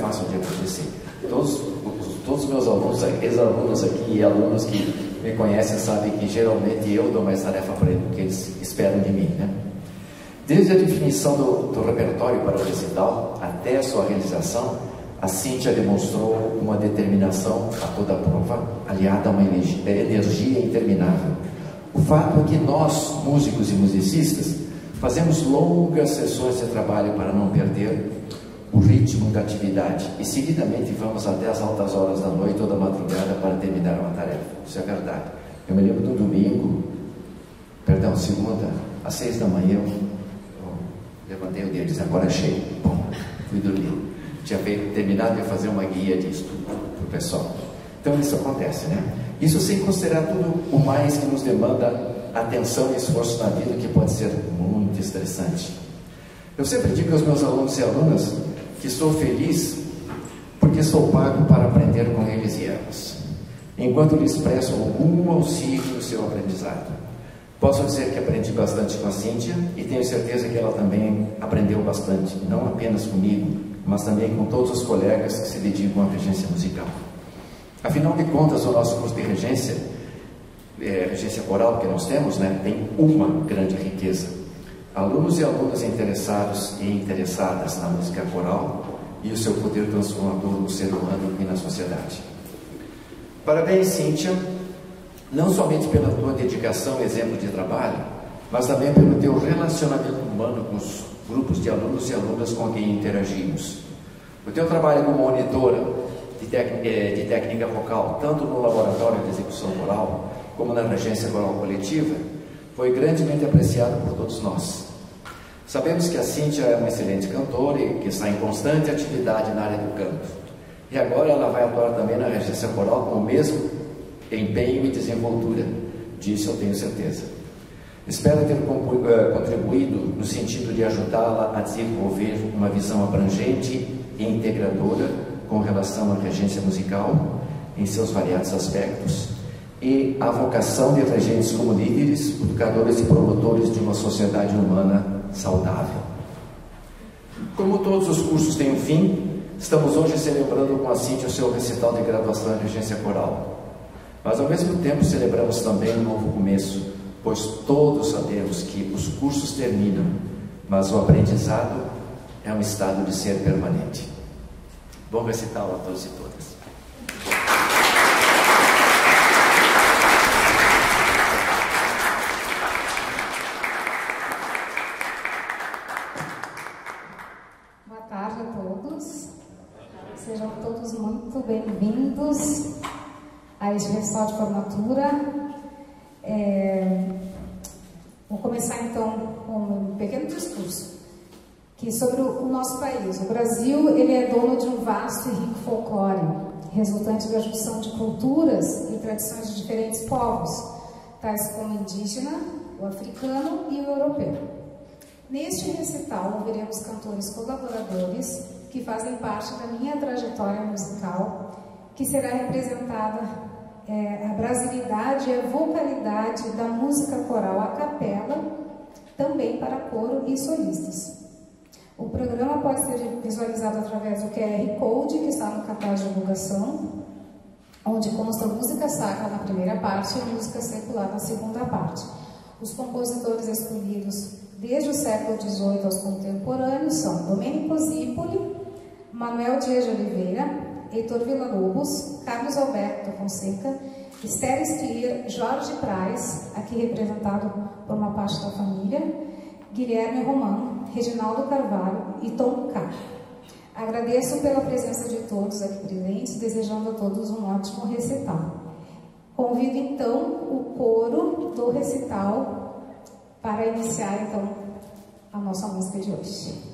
fácil de acontecer. Todos, todos os meus alunos, ex-alunos aqui e alunos que me conhecem sabem que geralmente eu dou mais tarefa para eles do que eles esperam de mim, né? Desde a definição do, do repertório para o recital até a sua realização, a Cíntia demonstrou uma determinação a toda a prova, aliada a uma energia interminável. O fato é que nós, músicos e musicistas, fazemos longas sessões de trabalho para não perder o ritmo da atividade e seguidamente vamos até as altas horas da noite ou da madrugada para terminar uma tarefa. Isso é verdade. Eu me lembro do domingo, perdão, segunda, às seis da manhã, eu, eu levantei o dedo e disse, agora. É Bom, fui dormir tinha feito, terminado de fazer uma guia de estudo para o pessoal. Então isso acontece, né? Isso sem considerar tudo o mais que nos demanda atenção e esforço na vida, que pode ser muito estressante. Eu sempre digo aos meus alunos e alunas que estou feliz porque sou pago para aprender com eles e elas, enquanto lhes presto algum auxílio no seu aprendizado. Posso dizer que aprendi bastante com a Cíntia e tenho certeza que ela também aprendeu bastante, não apenas comigo, mas também com todos os colegas que se dedicam à regência musical. Afinal de contas, o nosso curso de regência, é, regência coral que nós temos, né, tem uma grande riqueza. Alunos e alunas interessados e interessadas na música coral e o seu poder transformador no ser humano e na sociedade. Parabéns, Cíntia, não somente pela tua dedicação e exemplo de trabalho, mas também pelo teu relacionamento humano com os grupos de alunos e alunas com quem interagimos. O teu trabalho como monitora de, eh, de técnica vocal, tanto no laboratório de execução coral, como na regência coral coletiva, foi grandemente apreciado por todos nós. Sabemos que a Cíntia é uma excelente cantora e que está em constante atividade na área do canto. E agora ela vai atuar também na regência coral com o mesmo empenho e desenvoltura. Disso eu tenho certeza. Espero ter eh, contribuído no sentido de ajudá-la a desenvolver uma visão abrangente e integradora com relação à regência musical em seus variados aspectos e a vocação de regentes como líderes, educadores e promotores de uma sociedade humana saudável. Como todos os cursos têm um fim, estamos hoje celebrando com a Cintia o seu recital de graduação em regência coral. Mas ao mesmo tempo celebramos também um novo começo pois todos sabemos que os cursos terminam, mas o aprendizado é um estado de ser permanente. Bom recital a todos e todas. Boa tarde a todos. Sejam todos muito bem-vindos a este recital de formatura é, vou começar então com um pequeno discurso que sobre o, nosso país. O Brasil ele é dono de um vasto e rico folclore, resultante da junção de culturas e tradições de diferentes povos, tais como o indígena, o africano e o europeu. Neste recital, ouviremos cantores colaboradores que fazem parte da minha trajetória musical, que será representada é, a brasilidade e a vocalidade da música coral a capela, também para coro e solistas. O programa pode ser visualizado através do QR Code que está no cartaz de divulgação, onde consta música sacra na primeira parte e música secular na segunda parte. Os compositores escolhidos desde o século XVIII aos contemporâneos são Domenico Zipoli, Manuel Dias de Oliveira, Heitor Villa-Lobos, Carlos Alberto Fonseca, Esther Stier, Jorge Praz, aqui representado por uma parte da família, Guilherme Romano, Reginaldo Carvalho e Tom K. Agradeço pela presença de todos aqui presentes, desejando a todos um ótimo recital. Convido então o coro do recital para iniciar então a nossa música de hoje.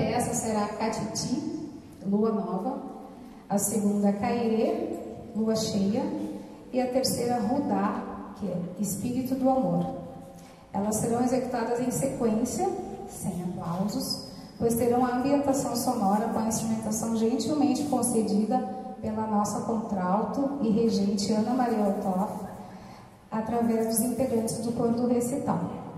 Peça será Catiti, Lua Nova. A segunda, Cairê, Lua Cheia. E a terceira, Rudá, que é Espírito do Amor. Elas serão executadas em sequência, sem aplausos, pois terão a ambientação sonora com a instrumentação gentilmente concedida pela nossa contralto e regente Ana Maria Altoff, através dos integrantes do coro do recital.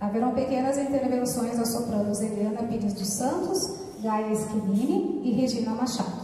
Haverão pequenas intervenções das sopranos Eliana Pires dos Santos, Gaia Esquilini e Regina Machado.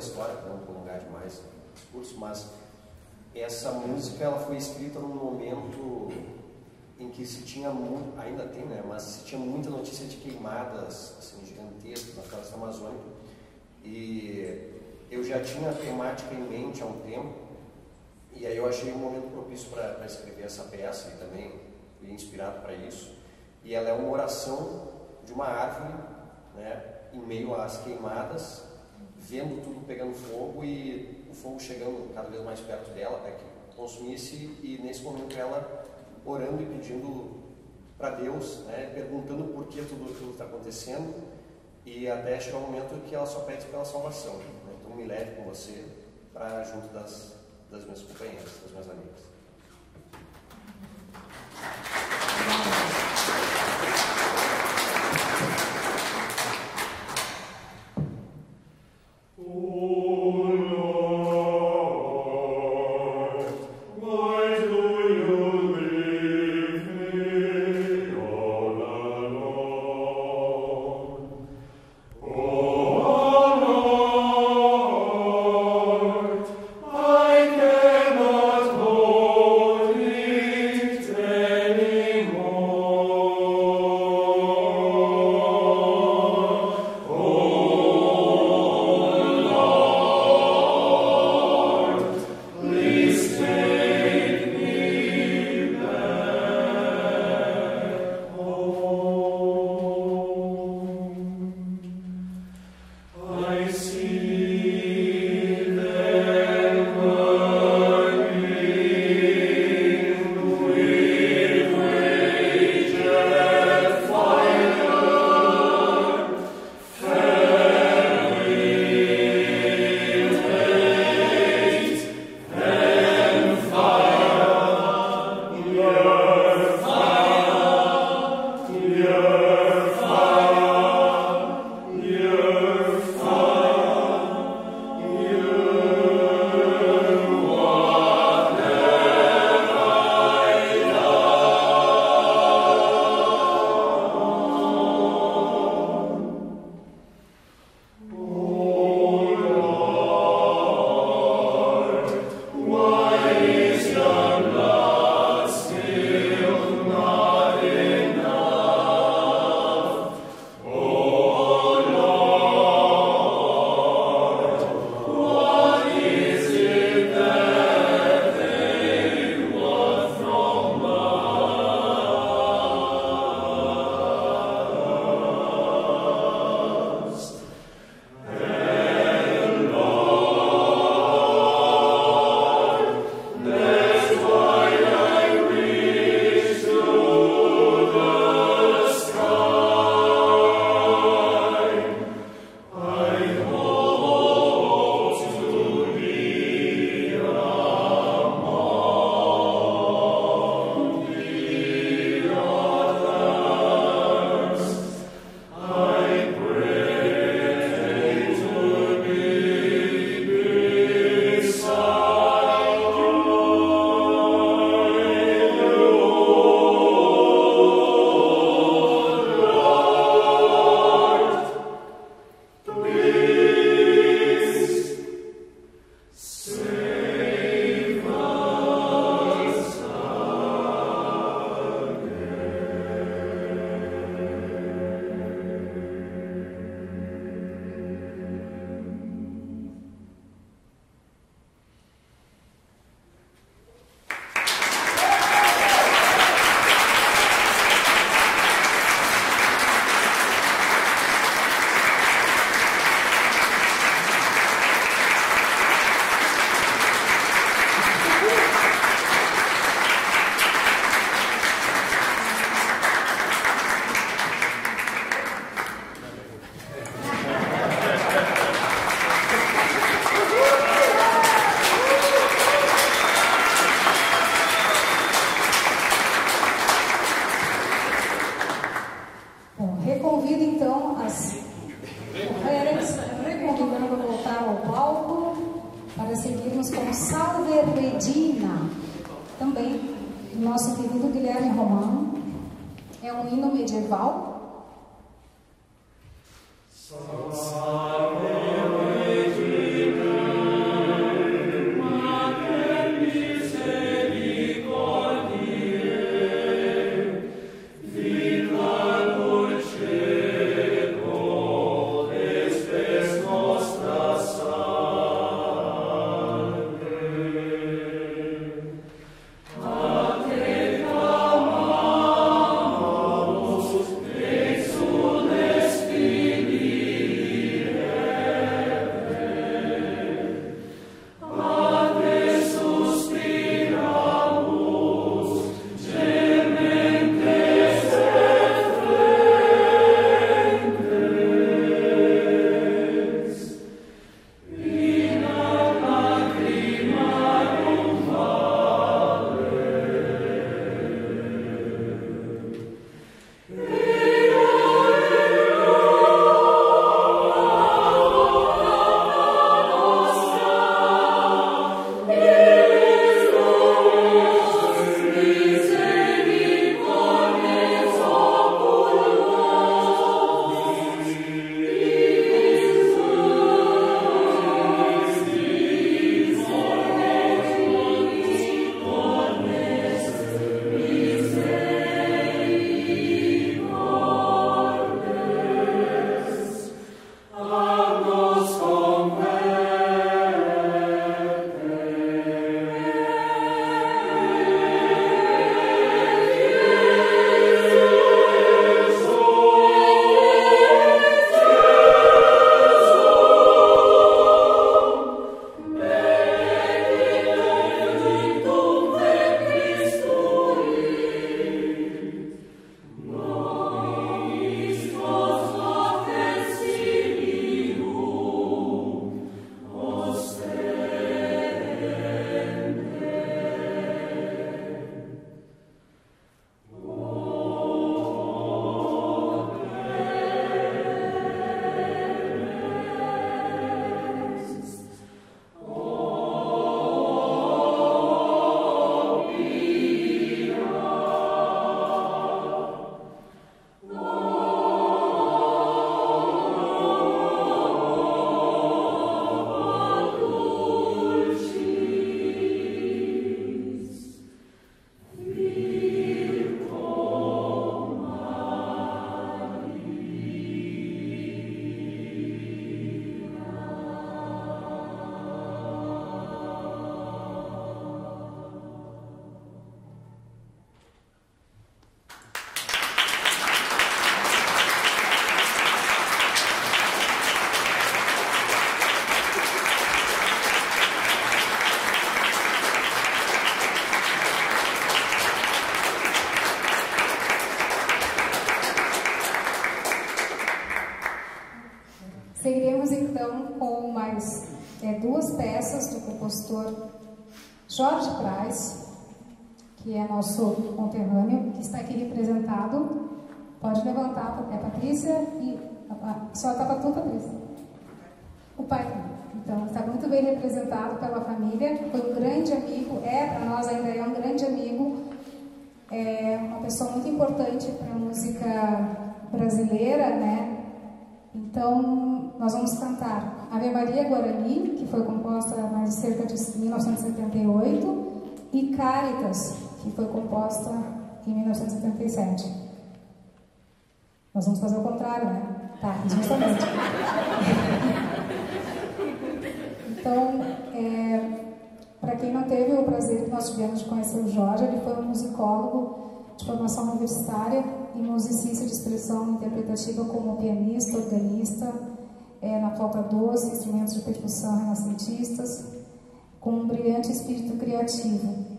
História, para não prolongar demais o discurso, mas essa música ela foi escrita num momento em que se tinha muito, ainda tem, né, mas se tinha muita notícia de queimadas assim, gigantescas na floresta amazônica. E eu já tinha a temática em mente há um tempo, e aí eu achei um momento propício para escrever essa peça e também fui inspirado para isso. E ela é uma oração de uma árvore, né, em meio às queimadas, vendo tudo pegando fogo e o fogo chegando cada vez mais perto dela para que consumisse e nesse momento ela orando e pedindo para Deus, né, perguntando por que tudo aquilo está acontecendo e até chegar o momento que ela só pede pela salvação. Né? Então me leve com você para junto das, das minhas companheiras, das minhas amigas. Salve também do nosso querido Guilherme Romano. É um hino medieval. Jorge Praz, que é nosso conterrâneo, que está aqui representado. Pode levantar, é Patrícia e. Só está para tu, Patrícia. O pai. Então, está muito bem representado pela família. Foi um grande amigo, é, para nós ainda é um grande amigo. É uma pessoa muito importante para a música brasileira, né? Então, nós vamos cantar Ave Maria Guarani, que foi de cerca de 1978, e Caritas, que foi composta em 1977. Nós vamos fazer o contrário, né? Tá, justamente. então, é, para quem não teve o prazer que nós tivemos de conhecer o Jorge, ele foi um musicólogo de formação universitária e musicista de expressão interpretativa como pianista, organista, é, na flauta doce, instrumentos de percussão renascentistas, com um brilhante espírito criativo.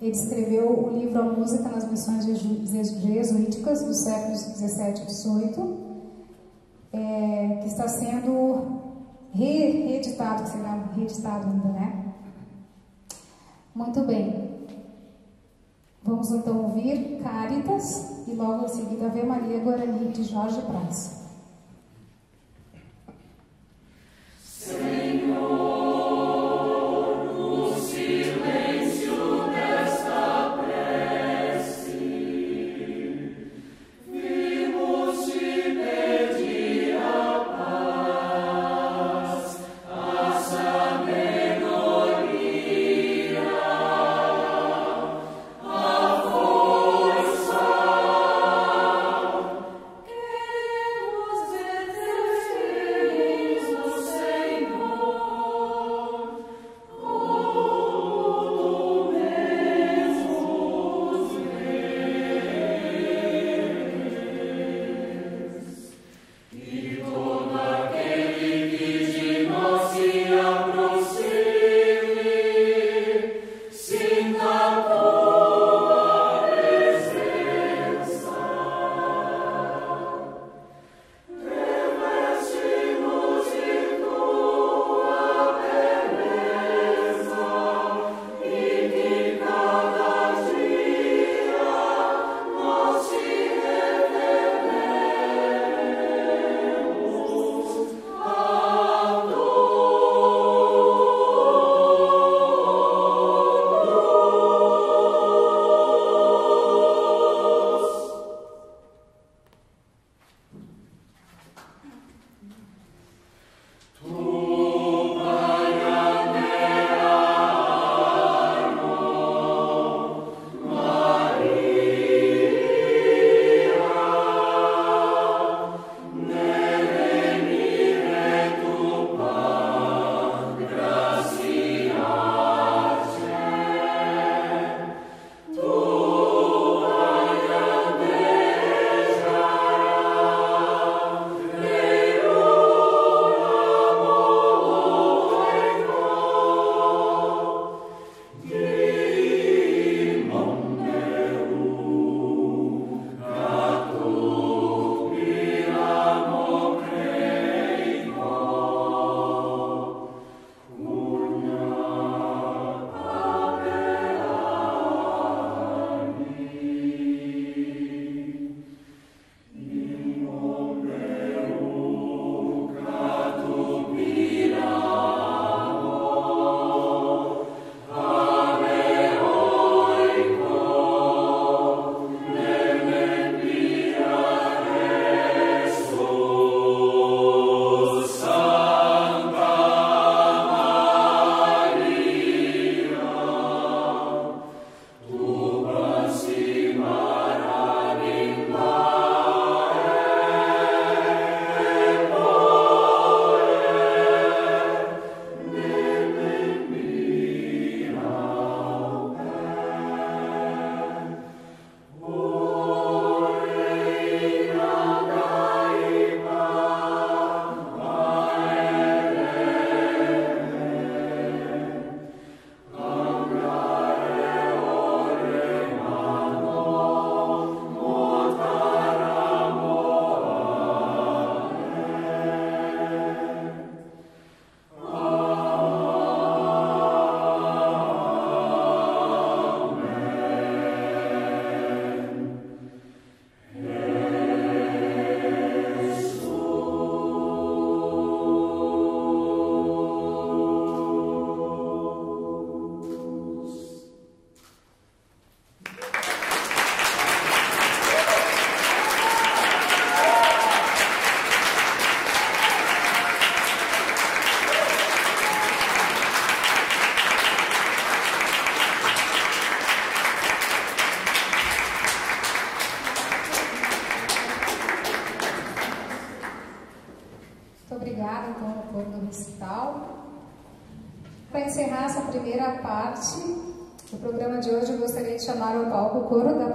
Ele escreveu o livro A Música nas Missões Jesuíticas dos séculos 17 e 18, é, que está sendo reeditado, que será reeditado ainda, né? Muito bem. Vamos então ouvir Caritas e logo em seguida Ave Maria Guarani de Jorge Praz.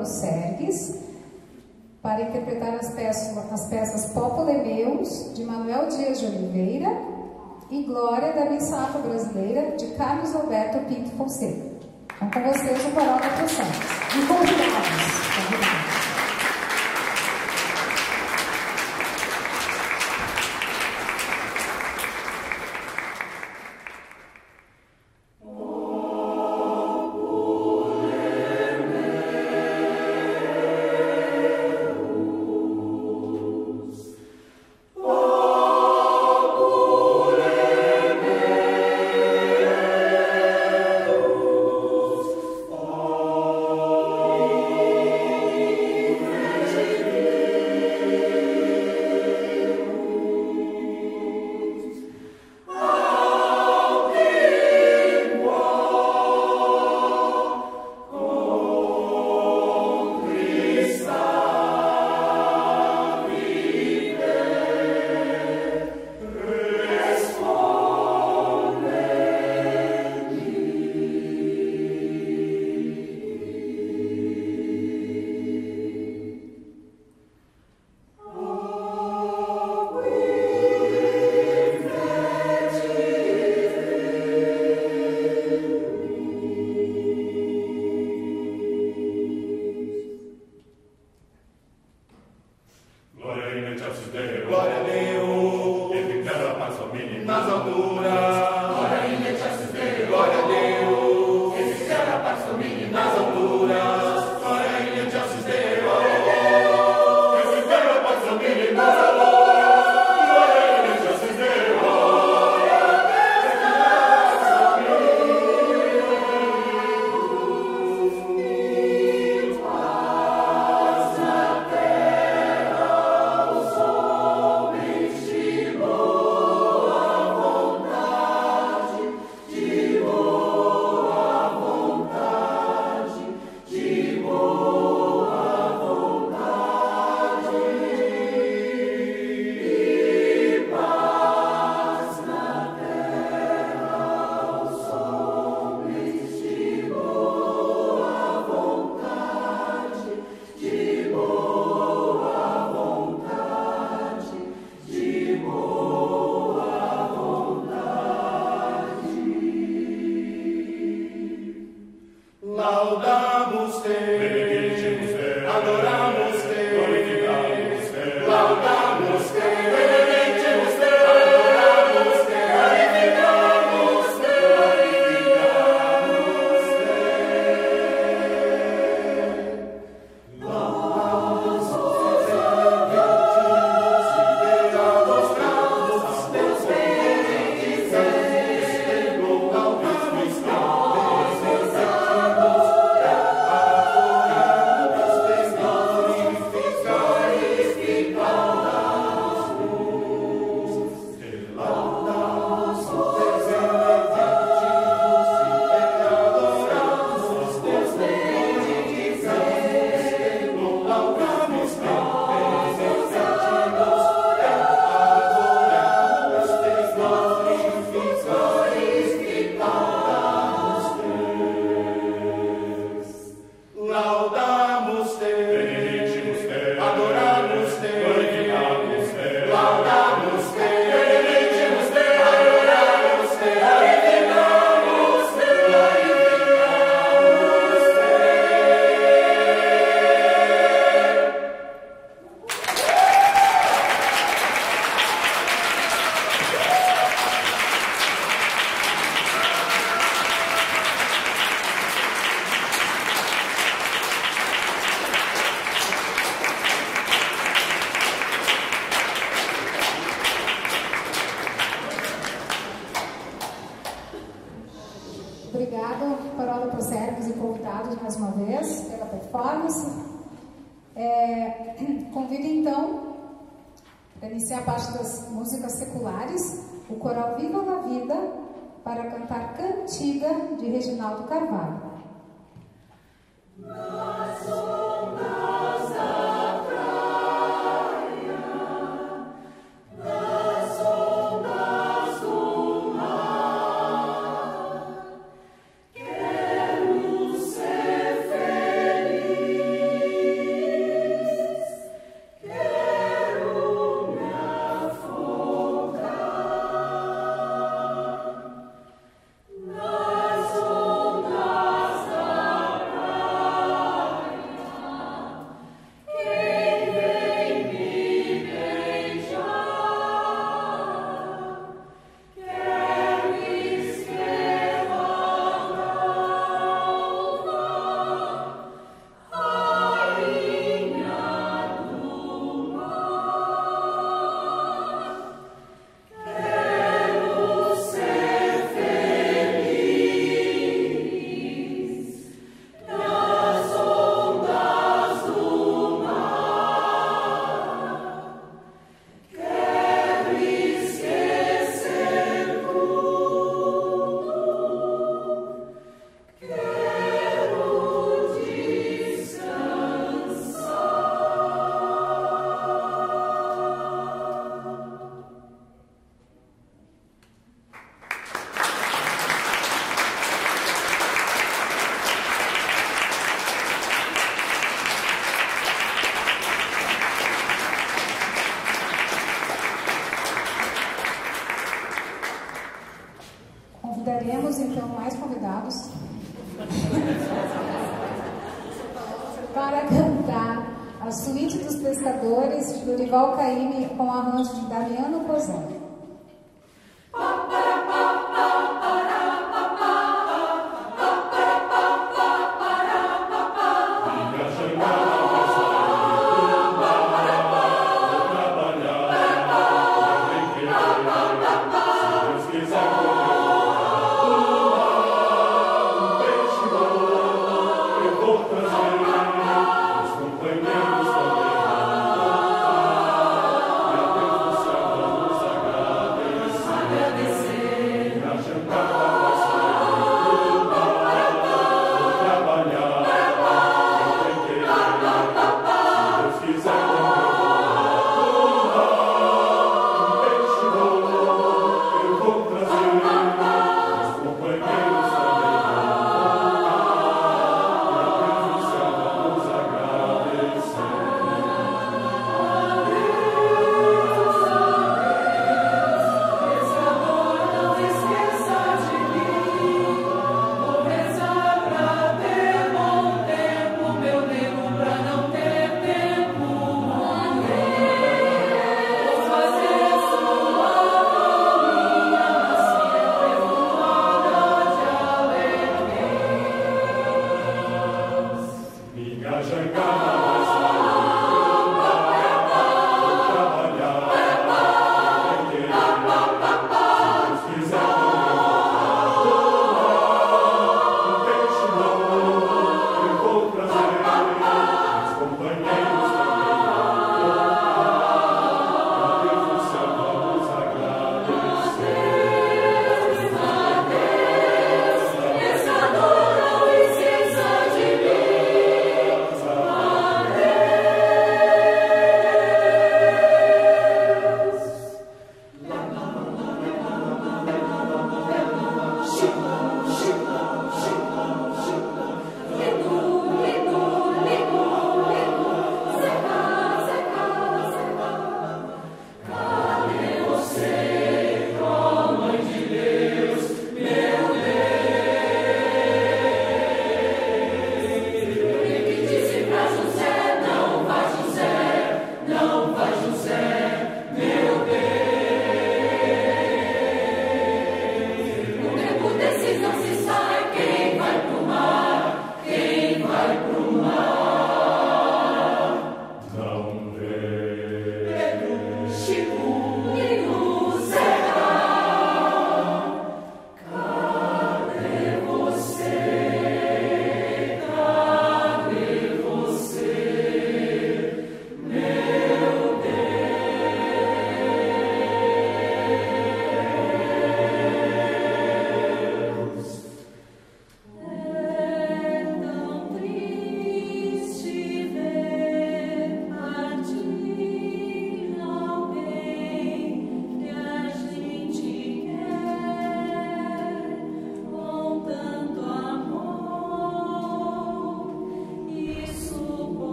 Prosergues para interpretar as peças, as peças Populemeus, de Manuel Dias de Oliveira, e Glória da Missa Afro-Brasileira, de Carlos Alberto Pinto Fonseca. Então, com vocês, o coral da Prosergues. E convidados. convidados.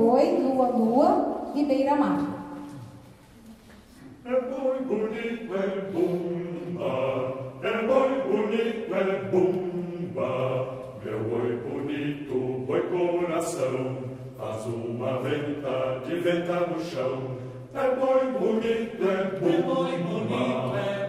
boi, lua, lua e beira-mar. É boi bonito, é bomba, é boi bonito, é bomba, meu boi bonito, boi coração, faz uma venta de venta no chão. É boi bonito, é bomba, é boi bonito, é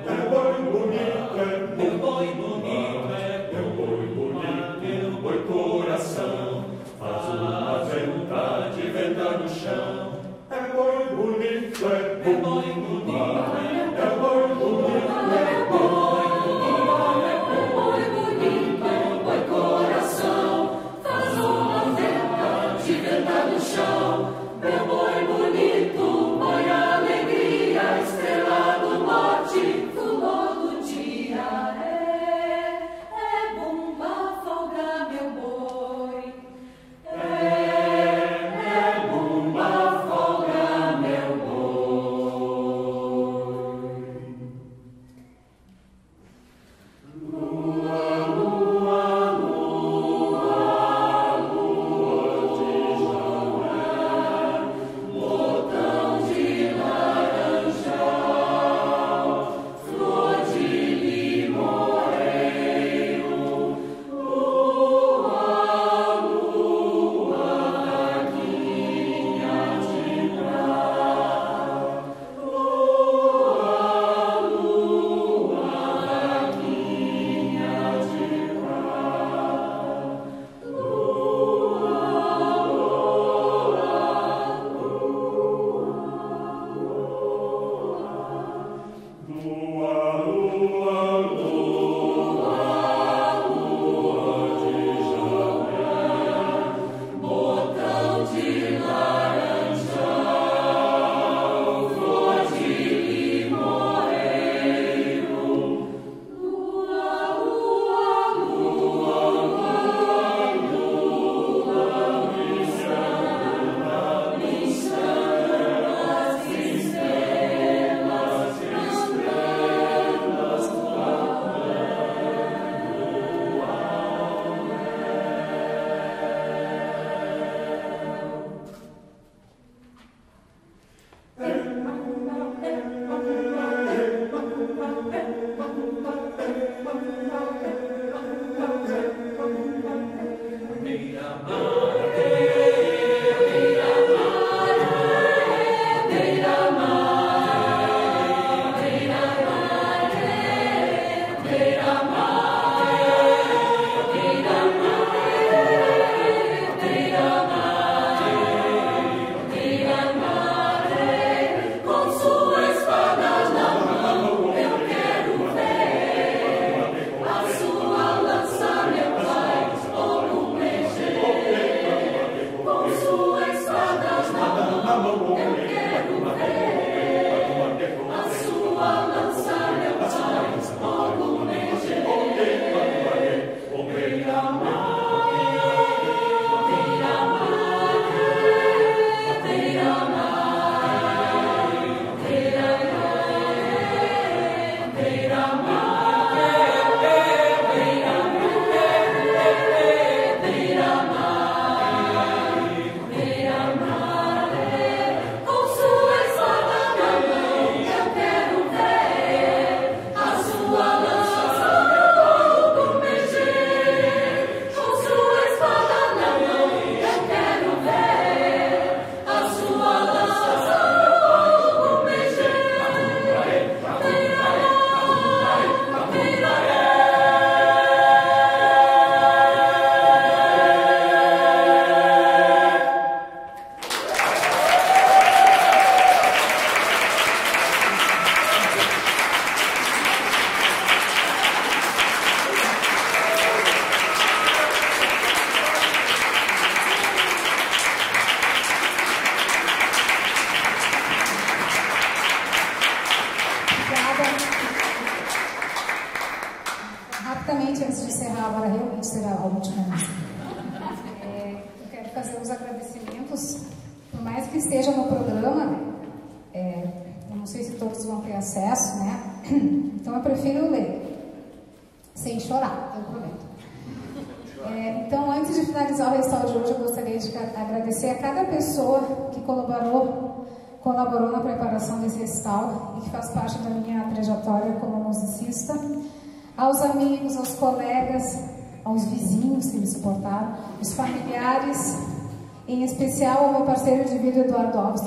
Eduardo Alves.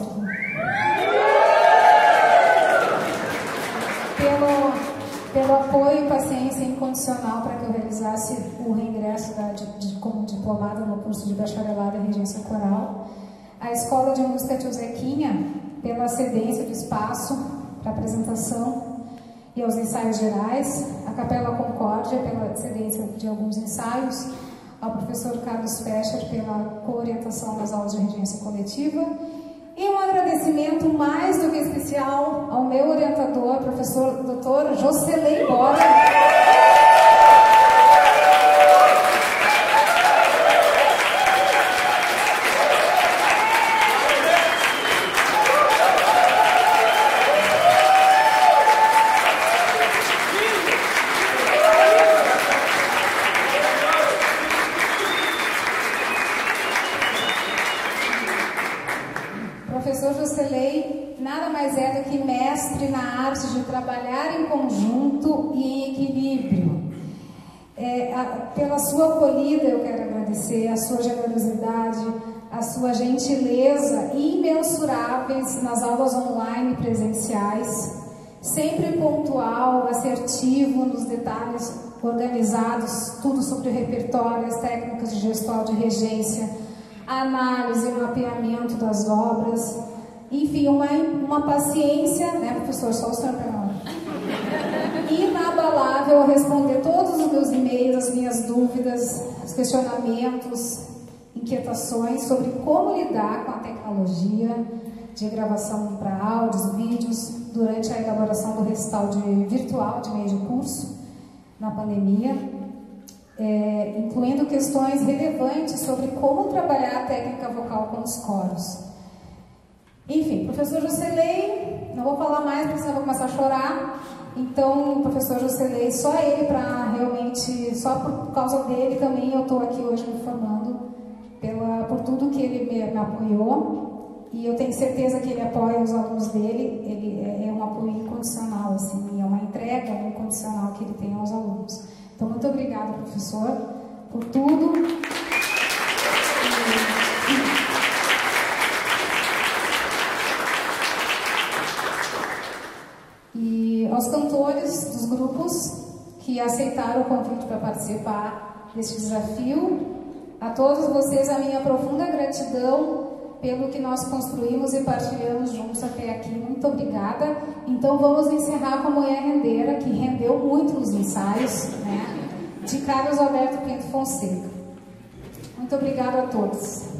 Pelo, pelo apoio e paciência incondicional para que eu realizasse o reingresso da, de, de, como diplomada no curso de bacharelado em regência coral. A Escola de Música Tio Zequinha, pela cedência do espaço para apresentação e aos ensaios gerais, a Capela Concórdia, pela cedência de alguns ensaios, ao professor Carlos Fescher pela coorientação das aulas de regência coletiva e um agradecimento mais do que especial ao meu orientador, professor Dr. Jocelyn Bora. sua acolhida eu quero agradecer, a sua generosidade, a sua gentileza imensuráveis nas aulas online presenciais, sempre pontual, assertivo nos detalhes organizados, tudo sobre o repertório, as técnicas de gestão de regência, análise e mapeamento das obras, enfim, uma, uma paciência, né, professor? Só o senhor inabalável a responder todos os meus e-mails, as minhas dúvidas, os questionamentos, inquietações sobre como lidar com a tecnologia de gravação para áudios, vídeos, durante a elaboração do recital de, virtual de meio de curso, na pandemia, é, incluindo questões relevantes sobre como trabalhar a técnica vocal com os coros. Enfim, professor Jocelyn, não vou falar mais porque senão vou começar a chorar. Então, o professor Jocelyn, só ele para realmente, só por causa dele também eu estou aqui hoje me formando, pela, por tudo que ele me, me, apoiou. E eu tenho certeza que ele apoia os alunos dele, ele é, é um apoio incondicional, assim, é uma entrega incondicional que ele tem aos alunos. Então, muito obrigada, professor, por tudo. Aos cantores dos grupos que aceitaram o convite para participar deste desafio. A todos vocês a minha profunda gratidão pelo que nós construímos e partilhamos juntos até aqui. Muito obrigada. Então vamos encerrar com a Mulher Rendeira, que rendeu muito nos ensaios, né? de Carlos Alberto Pinto Fonseca. Muito obrigada a todos.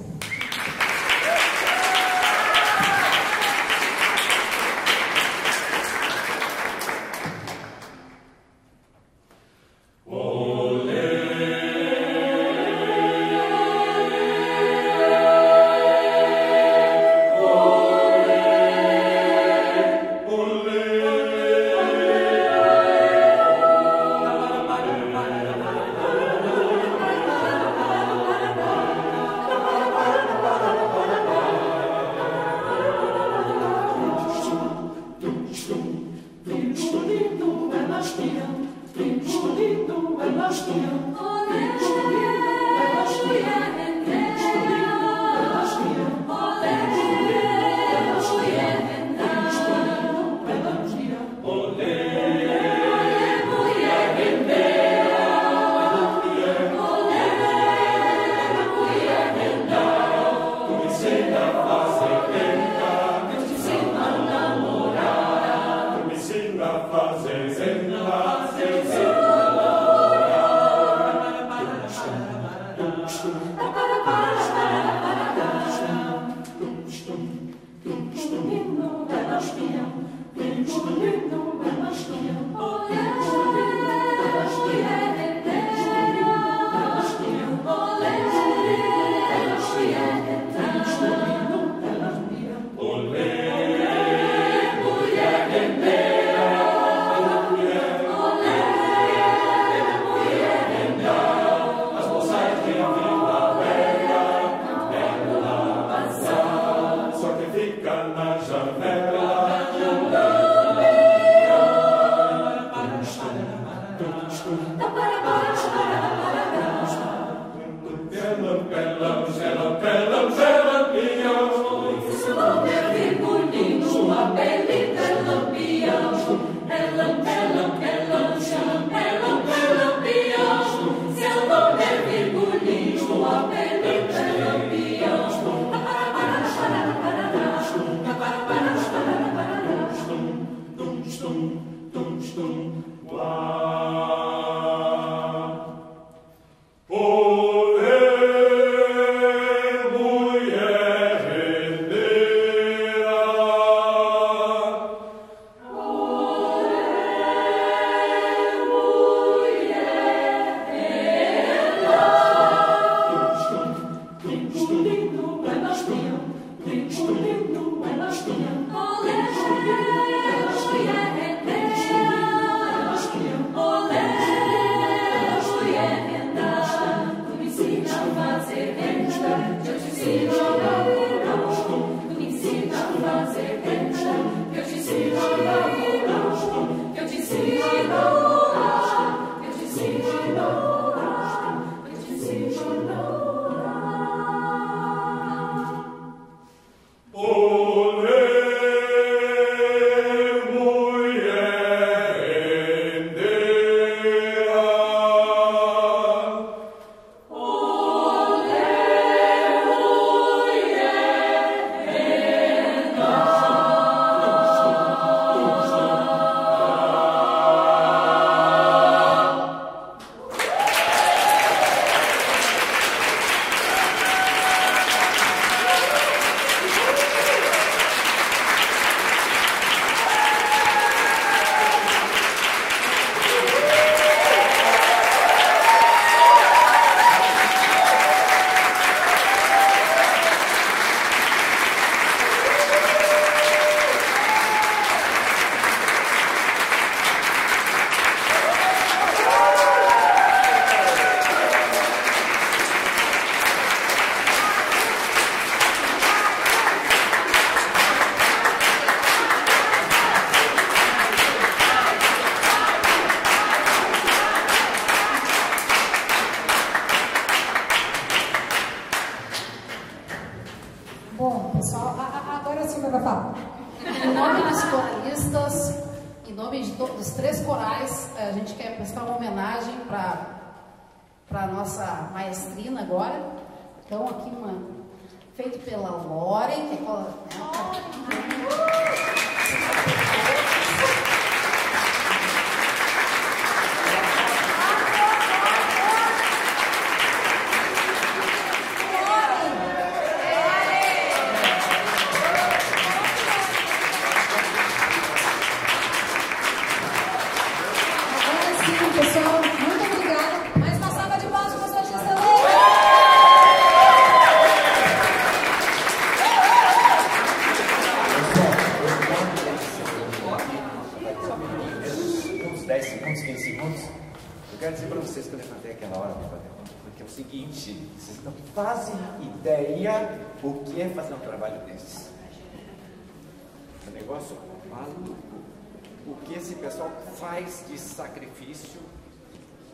Thank you.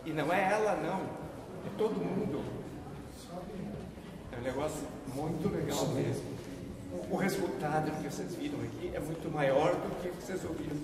E não é ela, não. É todo mundo. É um negócio muito legal mesmo. O, resultado que vocês viram aqui é muito maior do que vocês ouviram.